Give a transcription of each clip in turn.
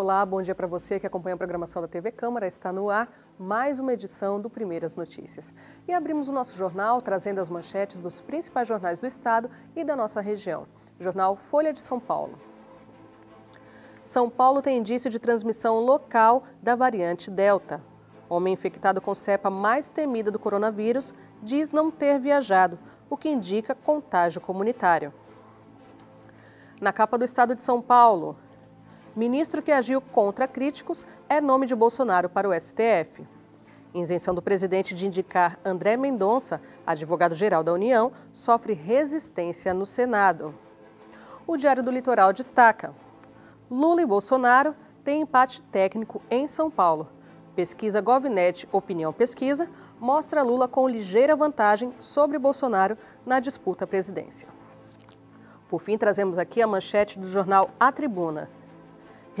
Olá, bom dia para você que acompanha a programação da TV Câmara. Está no ar mais uma edição do Primeiras Notícias. E abrimos o nosso jornal trazendo as manchetes dos principais jornais do estado e da nossa região. Jornal Folha de São Paulo. São Paulo tem indício de transmissão local da variante Delta. Homem infectado com cepa mais temida do coronavírus diz não ter viajado, o que indica contágio comunitário. Na capa do estado de São Paulo, Ministro que agiu contra críticos é nome de Bolsonaro para o STF. Isenção do presidente de indicar André Mendonça, advogado-geral da União, sofre resistência no Senado. O Diário do Litoral destaca: Lula e Bolsonaro têm empate técnico em São Paulo. Pesquisa Govnet Opinião Pesquisa mostra Lula com ligeira vantagem sobre Bolsonaro na disputa à presidência. Por fim, trazemos aqui a manchete do jornal A Tribuna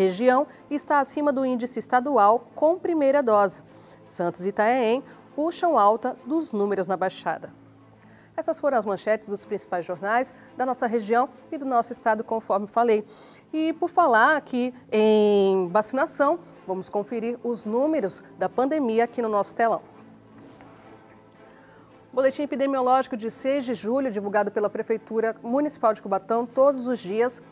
região está acima do índice estadual com primeira dose. Santos e Itaém puxam alta dos números na Baixada. Essas foram as manchetes dos principais jornais da nossa região e do nosso estado, conforme falei. E por falar aqui em vacinação, vamos conferir os números da pandemia aqui no nosso telão. Boletim epidemiológico de 6 de julho, divulgado pela Prefeitura Municipal de Cubatão todos os dias,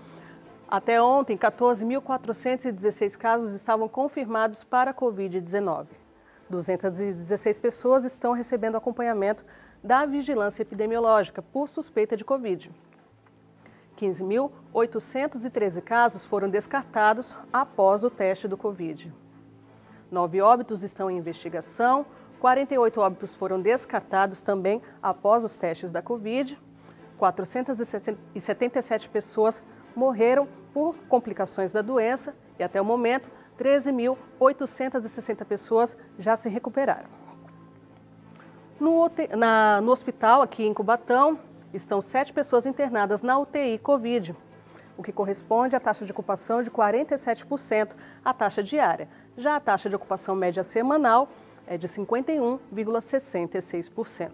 até ontem, 14.416 casos estavam confirmados para a Covid-19. 216 pessoas estão recebendo acompanhamento da vigilância epidemiológica por suspeita de Covid. 15.813 casos foram descartados após o teste do Covid. Nove óbitos estão em investigação, 48 óbitos foram descartados também após os testes da Covid, 477 pessoas morreram por complicações da doença e até o momento 13.860 pessoas já se recuperaram. No, na, no hospital aqui em Cubatão estão sete pessoas internadas na UTI Covid, o que corresponde à taxa de ocupação de 47%, a taxa diária. Já a taxa de ocupação média semanal é de 51,66%.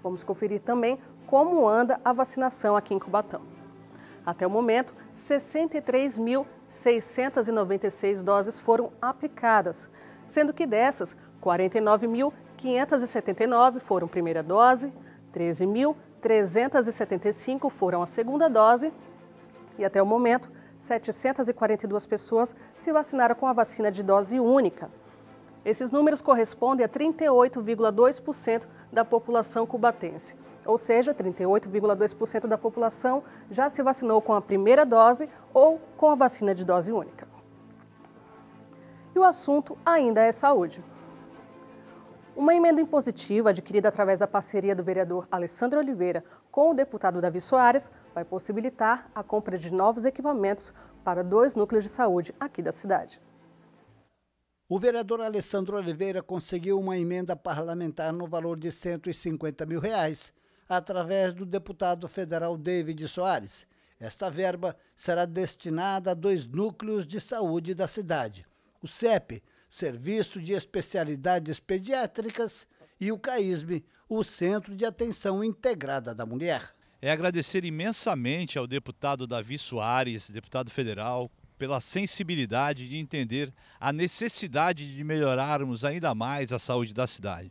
Vamos conferir também como anda a vacinação aqui em Cubatão. Até o momento, 63.696 doses foram aplicadas, sendo que dessas, 49.579 foram primeira dose, 13.375 foram a segunda dose e até o momento, 742 pessoas se vacinaram com a vacina de dose única. Esses números correspondem a 38,2% da população cubatense ou seja, 38,2% da população já se vacinou com a primeira dose ou com a vacina de dose única. E o assunto ainda é saúde. Uma emenda impositiva adquirida através da parceria do vereador Alessandro Oliveira com o deputado Davi Soares vai possibilitar a compra de novos equipamentos para dois núcleos de saúde aqui da cidade. O vereador Alessandro Oliveira conseguiu uma emenda parlamentar no valor de 150 mil reais através do deputado federal David Soares. Esta verba será destinada a dois núcleos de saúde da cidade: o CEP, Serviço de Especialidades Pediátricas, e o CAISME, o Centro de Atenção Integrada da Mulher. É agradecer imensamente ao deputado Davi Soares, deputado federal, pela sensibilidade de entender a necessidade de melhorarmos ainda mais a saúde da cidade.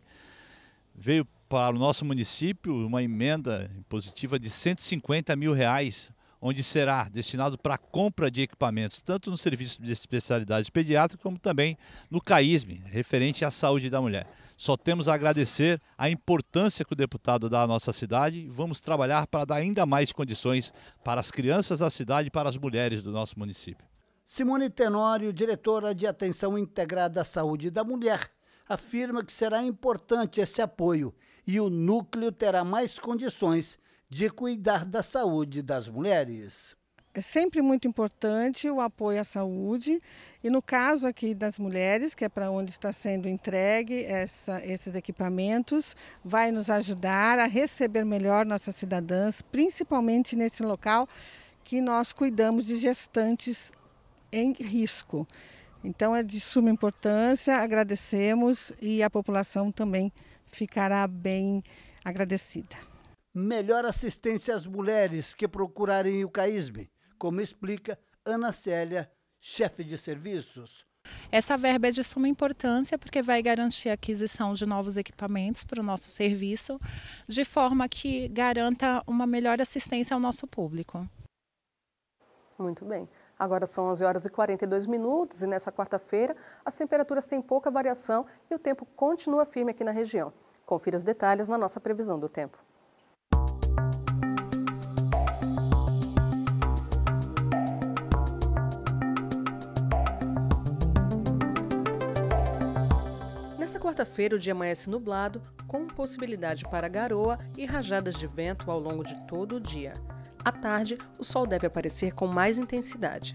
Veio para o nosso município uma emenda positiva de 150 mil reais, onde será destinado para a compra de equipamentos, tanto no serviço de especialidades pediátricas, como também no CAISME, referente à saúde da mulher. Só temos a agradecer a importância que o deputado dá à nossa cidade e vamos trabalhar para dar ainda mais condições para as crianças da cidade e para as mulheres do nosso município. Simone Tenório, diretora de Atenção Integrada à Saúde da Mulher, afirma que será importante esse apoio e o núcleo terá mais condições de cuidar da saúde das mulheres. É sempre muito importante o apoio à saúde e no caso aqui das mulheres, que é para onde está sendo entregue essa, esses equipamentos, vai nos ajudar a receber melhor nossas cidadãs, principalmente nesse local que nós cuidamos de gestantes em risco. Então é de suma importância, agradecemos e a população também ficará bem agradecida. Melhor assistência às mulheres que procurarem o CAISB, como explica Ana Célia chefe de serviços. Essa verba é de suma importância porque vai garantir a aquisição de novos equipamentos para o nosso serviço, de forma que garanta uma melhor assistência ao nosso público. Muito bem. Agora são 11 horas e 42 minutos e nessa quarta-feira as temperaturas têm pouca variação e o tempo continua firme aqui na região. Confira os detalhes na nossa previsão do tempo. Nessa quarta-feira, o dia amanhece nublado, com possibilidade para garoa e rajadas de vento ao longo de todo o dia. À tarde, o sol deve aparecer com mais intensidade.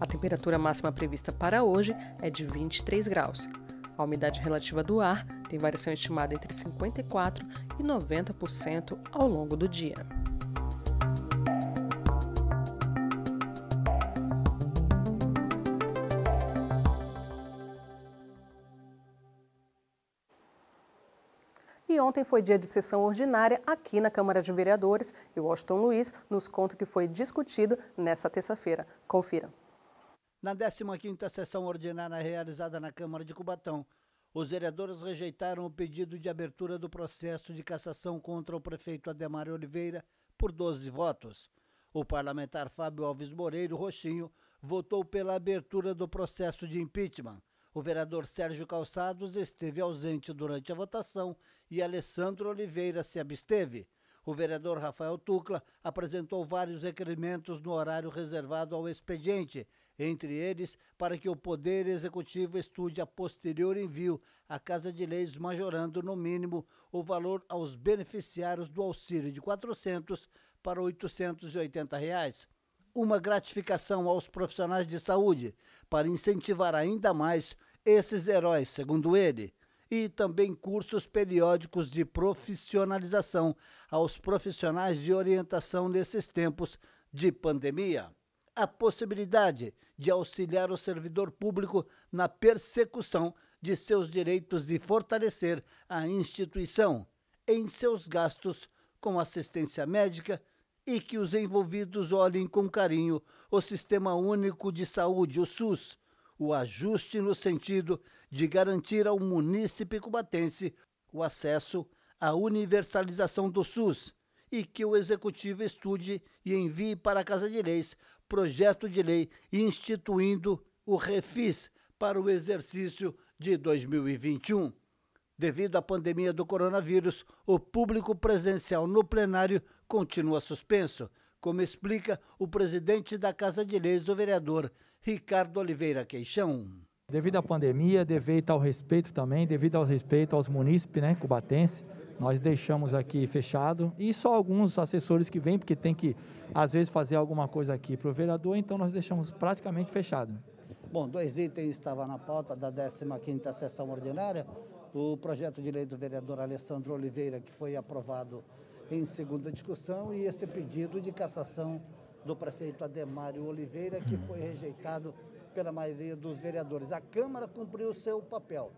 A temperatura máxima prevista para hoje é de 23 graus. A umidade relativa do ar tem variação estimada entre 54% e 90% ao longo do dia. Ontem foi dia de sessão ordinária aqui na Câmara de Vereadores e Washington Luiz nos conta o que foi discutido nessa terça-feira. Confira. Na 15ª sessão ordinária realizada na Câmara de Cubatão, os vereadores rejeitaram o pedido de abertura do processo de cassação contra o prefeito Ademar Oliveira por 12 votos. O parlamentar Fábio Alves Moreiro Roxinho votou pela abertura do processo de impeachment. O vereador Sérgio Calçados esteve ausente durante a votação e Alessandro Oliveira se absteve. O vereador Rafael Tucla apresentou vários requerimentos no horário reservado ao expediente, entre eles para que o Poder Executivo estude a posterior envio à Casa de Leis majorando no mínimo o valor aos beneficiários do auxílio de 400 para 880 reais. Uma gratificação aos profissionais de saúde para incentivar ainda mais esses heróis, segundo ele, e também cursos periódicos de profissionalização aos profissionais de orientação nesses tempos de pandemia. A possibilidade de auxiliar o servidor público na persecução de seus direitos e fortalecer a instituição em seus gastos com assistência médica e que os envolvidos olhem com carinho o Sistema Único de Saúde, o SUS, o ajuste no sentido de garantir ao munícipe cubatense o acesso à universalização do SUS e que o Executivo estude e envie para a Casa de Leis projeto de lei instituindo o REFIS para o exercício de 2021. Devido à pandemia do coronavírus, o público presencial no plenário continua suspenso, como explica o presidente da Casa de Leis, o vereador Ricardo Oliveira Queixão. Devido à pandemia, devido ao respeito também, devido ao respeito aos munícipes, né, cubatenses, nós deixamos aqui fechado e só alguns assessores que vêm, porque tem que, às vezes, fazer alguma coisa aqui para o vereador, então nós deixamos praticamente fechado. Bom, dois itens estavam na pauta da 15ª sessão ordinária. O projeto de lei do vereador Alessandro Oliveira, que foi aprovado em segunda discussão, e esse pedido de cassação do prefeito Ademário Oliveira, que foi rejeitado pela maioria dos vereadores. A Câmara cumpriu o seu papel,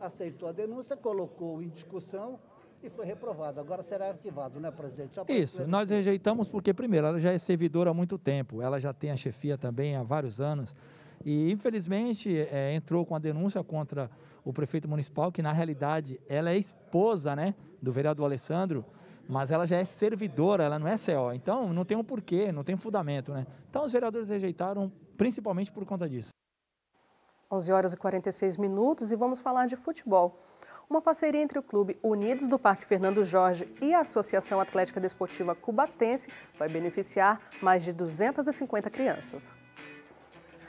aceitou a denúncia, colocou em discussão e foi reprovado. Agora será arquivado, né, presidente? Isso, nós rejeitamos porque, primeiro, ela já é servidora há muito tempo, ela já tem a chefia também há vários anos. E, infelizmente, é, entrou com a denúncia contra o prefeito municipal, que na realidade ela é esposa né, do vereador Alessandro, mas ela já é servidora, ela não é CO. Então, não tem um porquê, não tem fundamento, né? Então, os vereadores rejeitaram principalmente por conta disso. 11 horas e 46 minutos e vamos falar de futebol. Uma parceria entre o Clube Unidos do Parque Fernando Jorge e a Associação Atlética Desportiva Cubatense vai beneficiar mais de 250 crianças.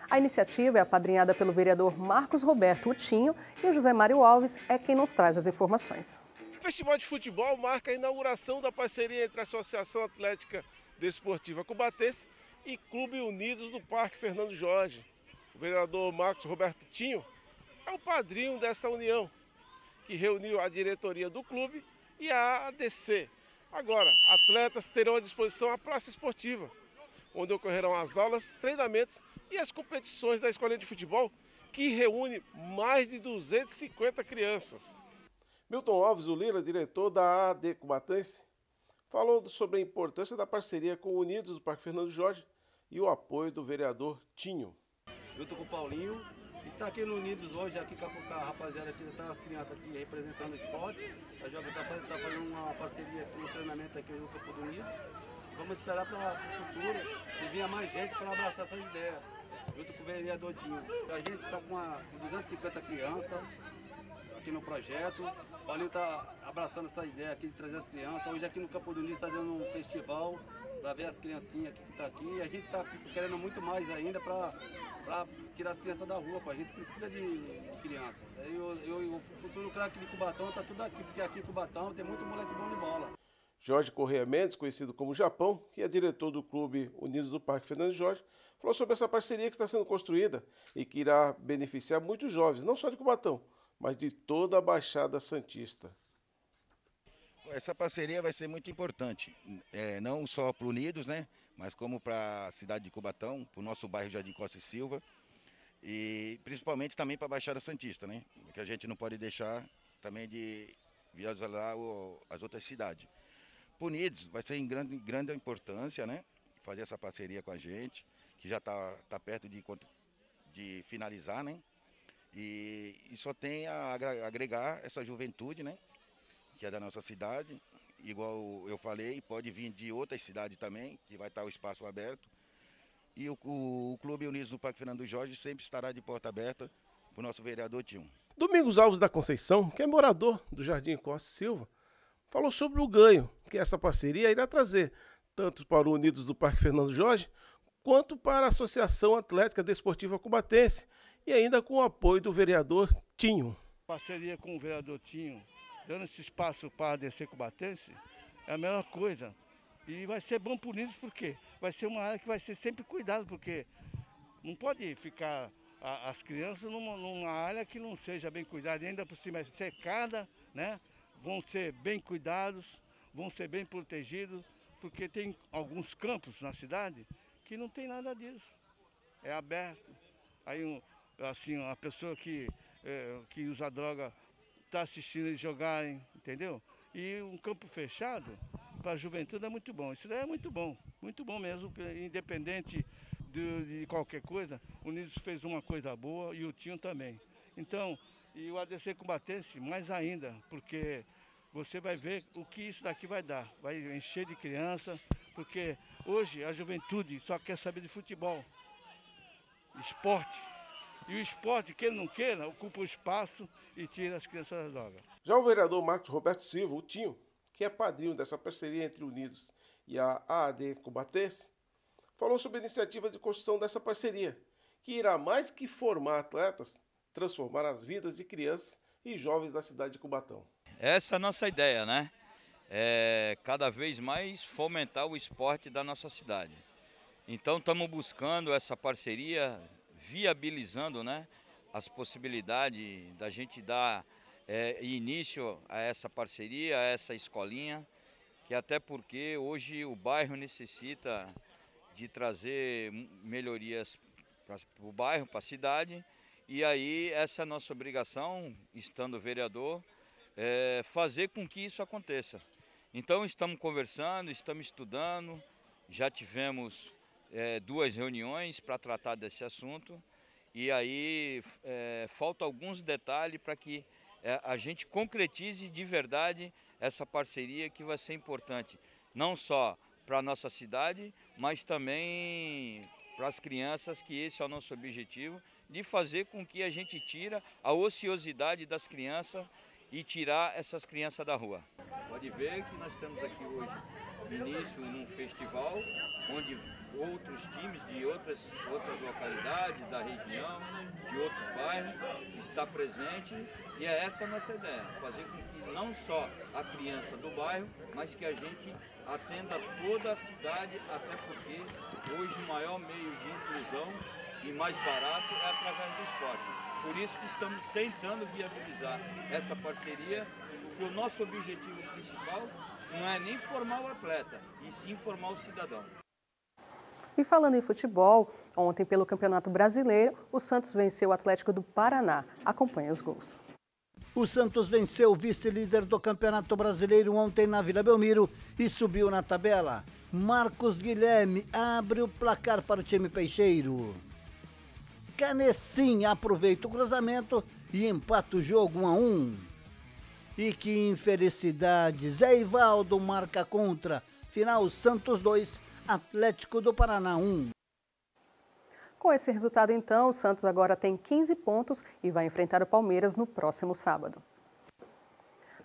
A iniciativa é apadrinhada pelo vereador Marcos Roberto Utinho e o José Mário Alves é quem nos traz as informações. Festival de Futebol marca a inauguração da parceria entre a Associação Atlética Desportiva Cubatense e Clube Unidos do Parque Fernando Jorge. O vereador Marcos Roberto Tinho é o padrinho dessa união, que reuniu a diretoria do clube e a ADC. Agora, atletas terão à disposição a praça esportiva, onde ocorrerão as aulas, treinamentos e as competições da escolinha de futebol, que reúne mais de 250 crianças. Milton Alves, o Lira, diretor da AD Cubatense, falou sobre a importância da parceria com o Unidos do Parque Fernando Jorge e o apoio do vereador Tinho. junto com o Paulinho. E tá aqui no Unidos hoje, aqui com a rapaziada aqui, tá as crianças aqui representando o esporte. A Joga tá, tá fazendo uma parceria aqui, um treinamento aqui junto com o Unidos. E vamos esperar para o futuro que venha mais gente para abraçar essa ideia, junto com o vereador Dinho. A gente está com uma, 250 crianças aqui no projeto. O Paulinho está abraçando essa ideia aqui de trazer as crianças. Hoje aqui no Campo do está dando um festival para ver as criancinhas aqui que estão tá aqui. A gente está querendo muito mais ainda para tirar as crianças da rua, pô. a gente precisa de, de criança. Eu, eu, o futuro craque de Cubatão está tudo aqui, porque aqui em Cubatão tem muito moleque bom de bola. Jorge Correia Mendes, conhecido como Japão, que é diretor do Clube Unidos do Parque Fernando Jorge, falou sobre essa parceria que está sendo construída e que irá beneficiar muitos jovens, não só de Cubatão, mas de toda a Baixada Santista. Essa parceria vai ser muito importante, é, não só para o Unidos, né, mas como para a cidade de Cubatão, para o nosso bairro Jardim Costa e Silva, e principalmente também para a Baixada Santista, né, que a gente não pode deixar também de visualizar as outras cidades. Unidos vai ser em grande, grande importância, né, fazer essa parceria com a gente, que já está tá perto de, de finalizar, né, e, e só tem a agregar essa juventude, né? Que é da nossa cidade. Igual eu falei, pode vir de outras cidades também, que vai estar o espaço aberto. E o, o, o Clube Unidos do Parque Fernando Jorge sempre estará de porta aberta para o nosso vereador Tio. Domingos Alves da Conceição, que é morador do Jardim Costa Silva, falou sobre o ganho que essa parceria irá trazer, tanto para o Unidos do Parque Fernando Jorge, quanto para a Associação Atlética Desportiva Cubatense, e ainda com o apoio do vereador Tinho. Parceria com o vereador Tinho, dando esse espaço para a DC Cubatense, é a melhor coisa. E vai ser bom por isso porque vai ser uma área que vai ser sempre cuidada, porque não pode ficar a, as crianças numa, numa, área que não seja bem cuidada, ainda por cima é secada, né? Vão ser bem cuidados, vão ser bem protegidos, porque tem alguns campos na cidade que não tem nada disso. É aberto. Aí um, assim, a pessoa que, é, que usa droga está assistindo eles jogarem, entendeu? E um campo fechado para a juventude é muito bom. Isso daí é muito bom, muito bom mesmo, independente de, de qualquer coisa, o Unidos fez uma coisa boa e o Tinho também. Então, e o ADC Combatense mais ainda, porque você vai ver o que isso daqui vai dar. Vai encher de criança, porque hoje a juventude só quer saber de futebol, esporte. E o esporte, que ele não queira, ocupa o espaço e tira as crianças da droga. Já o vereador Marcos Roberto Silva, o Tinho, que é padrinho dessa parceria entre Unidos e a AAD Cubatense, falou sobre a iniciativa de construção dessa parceria, que irá mais que formar atletas, transformar as vidas de crianças e jovens da cidade de Cubatão. Essa é a nossa ideia, né? É cada vez mais fomentar o esporte da nossa cidade. Então estamos buscando essa parceria viabilizando né, as possibilidades da gente dar é, início a essa parceria, a essa escolinha, que até porque hoje o bairro necessita de trazer melhorias para o bairro, para a cidade, e aí essa é a nossa obrigação, estando vereador, é fazer com que isso aconteça. Então estamos conversando, estamos estudando, já tivemos é, duas reuniões para tratar desse assunto e aí é, falta alguns detalhes para que é, a gente concretize de verdade essa parceria que vai ser importante, não só para a nossa cidade, mas também para as crianças, que esse é o nosso objetivo, de fazer com que a gente tira a ociosidade das crianças e tirar essas crianças da rua. Pode ver que nós estamos aqui hoje, início num festival, onde outros times de outras, outras localidades da região, de outros bairros, está presente e é essa a nossa ideia, fazer com que não só a criança do bairro, mas que a gente atenda toda a cidade, até porque hoje o maior meio de inclusão e mais barato é através do esporte. Por isso que estamos tentando viabilizar essa parceria, porque o nosso objetivo principal não é nem formar o atleta, e sim formar o cidadão. E falando em futebol, ontem pelo Campeonato Brasileiro, o Santos venceu o Atlético do Paraná. Acompanhe os gols. O Santos venceu o vice-líder do Campeonato Brasileiro ontem na Vila Belmiro e subiu na tabela. Marcos Guilherme abre o placar para o time peixeiro. Canecinha aproveita o cruzamento e empata o jogo 1 a 1. E que infelicidade, Zé Ivaldo marca contra. Final Santos 2, Atlético do Paraná 1. Com esse resultado, então, o Santos agora tem 15 pontos e vai enfrentar o Palmeiras no próximo sábado.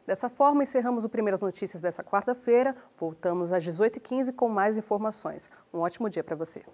Dessa forma, encerramos o Primeiras Notícias dessa quarta-feira. Voltamos às 18h15 com mais informações. Um ótimo dia para você.